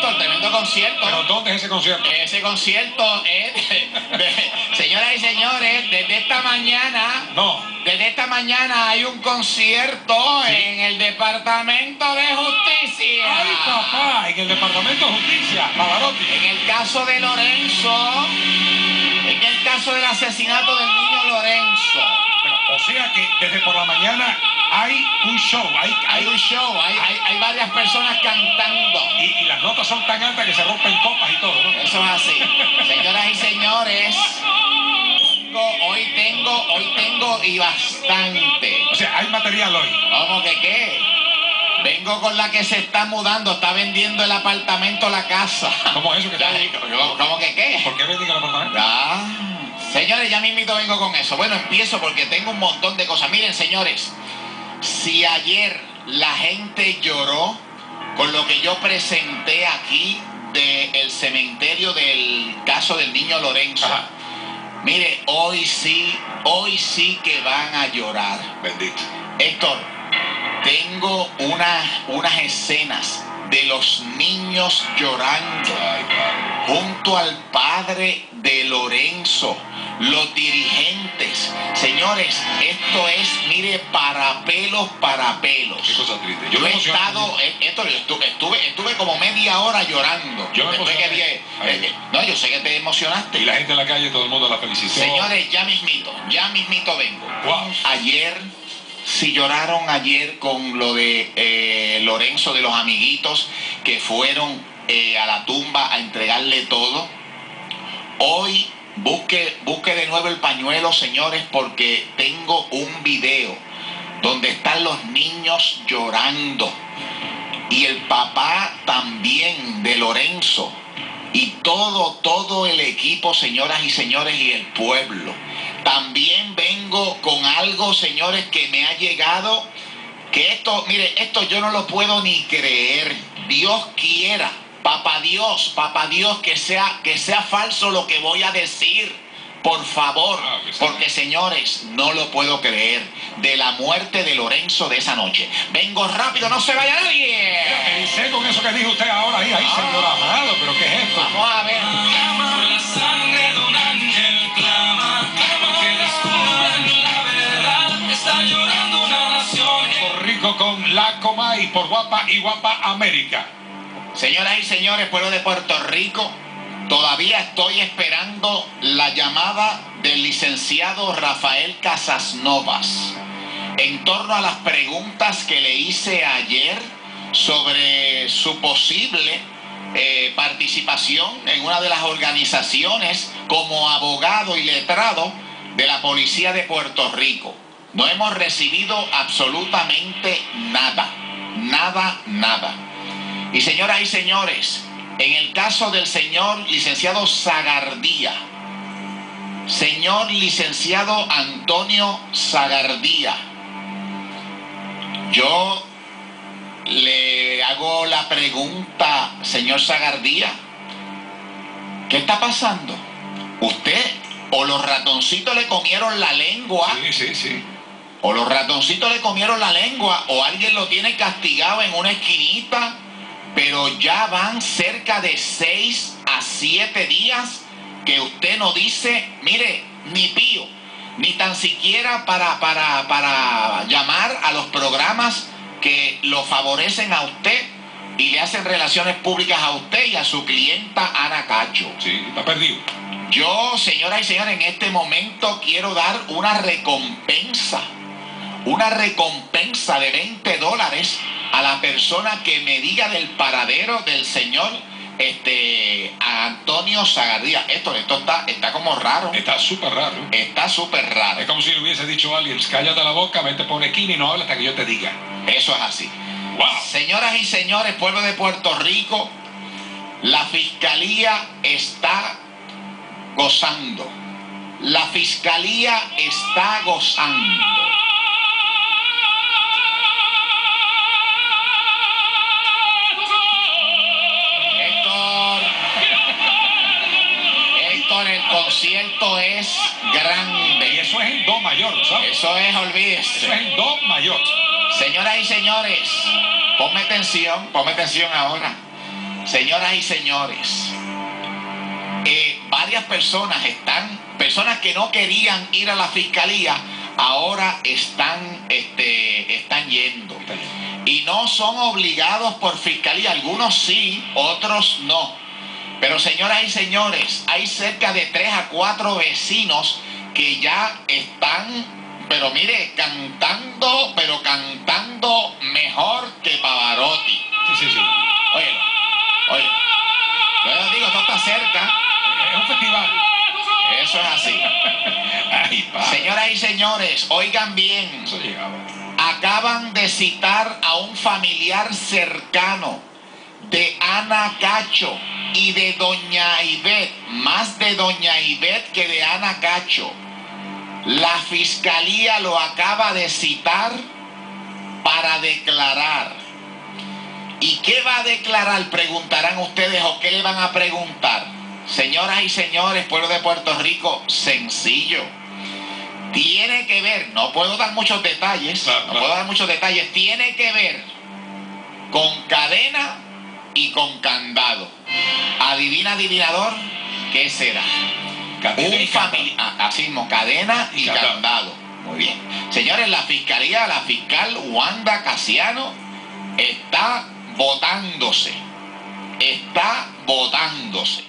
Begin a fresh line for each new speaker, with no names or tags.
Héctor, tremendo concierto.
¿Pero dónde es ese concierto?
Ese concierto es, de- de- señoras y señores, desde esta mañana,
No.
desde esta mañana hay un concierto
Sí.
en el Departamento de Justicia.
¡Ay, papá! En el Departamento de Justicia, Pavarotti.
En el caso de Lorenzo, en el caso del asesinato del niño Lorenzo,
Pero, o sea que desde por la mañana hay un show, hay,
hay
hay
un show, hay, hay- varias personas cantando.
y, y las notas son tan altas que se rompen copas y todo, ¿no?
Eso es así. Señoras y señores, hoy tengo, hoy tengo y bastante.
O sea, hay material hoy.
¿Cómo que qué? Vengo con la que se está mudando, está vendiendo el apartamento, la casa.
¿Cómo es eso que está?
¿Cómo cómo que qué?
¿Por qué venden el apartamento?
Ah, señores, ya mismito vengo con eso. Bueno, empiezo porque tengo un montón de cosas. Miren, señores, si ayer la gente lloró con lo que yo presenté aquí del cementerio del caso del niño Lorenzo,
Ajá.
mire, hoy sí, hoy sí que van a llorar.
Bendito.
Héctor, tengo unas, unas escenas de los niños llorando junto al padre de Lorenzo, los dirigentes. Señores, esto es, mire, para pelos, para pelos.
Qué cosa triste.
Yo
me
he estado, eh, esto, yo estuve, estuve, estuve como media hora llorando.
Yo me
que
emocioné.
vi- eh, eh, no, yo sé que te emocionaste.
Y la gente en la calle, todo el mundo la felicitó.
Señores, ya mismito, ya mismito vengo.
Wow.
Ayer, si lloraron ayer con lo de eh, Lorenzo de los amiguitos que fueron eh, a la tumba a entregarle todo, hoy busque, busque de nuevo el pañuelo, señores, porque tengo un video donde están los niños llorando y el papá también de Lorenzo y todo, todo el equipo, señoras y señores, y el pueblo. También vengo con algo, señores, que me ha llegado, que esto, mire, esto yo no lo puedo ni creer. Dios quiera, papá Dios, papá Dios, que sea, que sea falso lo que voy a decir. Por favor,
Ah,
porque señores, no lo puedo creer. De la muerte de Lorenzo de esa noche. Vengo rápido, no se vaya nadie.
¿Qué dice con eso que dijo usted ahora ahí? Ay, señor amado, ¿pero qué es esto?
Vamos a ver.
Con la Comay por Guapa y Guapa América.
Señoras y señores, pueblo de Puerto Rico, todavía estoy esperando la llamada del licenciado Rafael Casasnovas en torno a las preguntas que le hice ayer sobre su posible eh, participación en una de las organizaciones como abogado y letrado de la Policía de Puerto Rico. No hemos recibido absolutamente nada, nada, nada. Y señoras y señores, en el caso del señor licenciado Zagardía, señor licenciado Antonio Zagardía, yo le hago la pregunta, señor Zagardía, ¿qué está pasando? ¿Usted o los ratoncitos le comieron la lengua?
Sí, sí, sí.
O los ratoncitos le comieron la lengua, o alguien lo tiene castigado en una esquinita, pero ya van cerca de seis a siete días que usted no dice, mire, ni pío, ni tan siquiera para, para, para llamar a los programas que lo favorecen a usted y le hacen relaciones públicas a usted y a su clienta Ana Cacho.
Sí, está perdido.
Yo, señoras y señores, en este momento quiero dar una recompensa, una recompensa de 20 dólares a la persona que me diga del paradero del señor este, Antonio Zagardía. Esto, esto está, está como raro,
Está súper raro.
está súper raro.
Es como si le hubiese dicho a alguien, cállate la boca, vete por una esquina y no habla hasta que yo te diga.
Eso es así.
¡Wow!
Señoras y señores, pueblo de Puerto Rico, la fiscalía está gozando. La fiscalía está gozando. Concierto es
Y
grande.
eso es en do mayor, ¿sabes?
Eso es, olvídese.
Eso es en do mayor.
Señoras y señores, ponme atención, ponme atención ahora. señoras y señores, eh, varias personas están, personas que no querían ir a la fiscalía, ahora están, este, están yendo. Y no son obligados por fiscalía, algunos sí, otros no. Pero señoras y señores, hay cerca de tres a cuatro vecinos que ya están, pero mire, cantando, pero cantando mejor que Pavarotti.
Sí, sí, sí.
Oye, oye, yo les digo, esto está cerca,
Es un festival.
eso es así.
Ay.
Señoras y señores, oigan bien,
Eso
acaban de citar a un familiar cercano de Ana Cacho y de Doña Ivette, más de Doña Ivette que de Ana Cacho. La fiscalía lo acaba de citar para declarar. ¿Y qué va a declarar? Preguntarán ustedes o qué le van a preguntar. Señoras y señores, pueblo de Puerto Rico, sencillo. Tiene que ver, no puedo dar muchos detalles, no puedo dar muchos detalles, tiene que ver con cadena y con candado. Adivina, adivinador, ¿qué será?
Cadena
Un familiar, así mismo, cadena y
Candado.
candado. Muy bien. Señores, la fiscalía, la fiscal Wanda Casiano está votándose. Está votándose.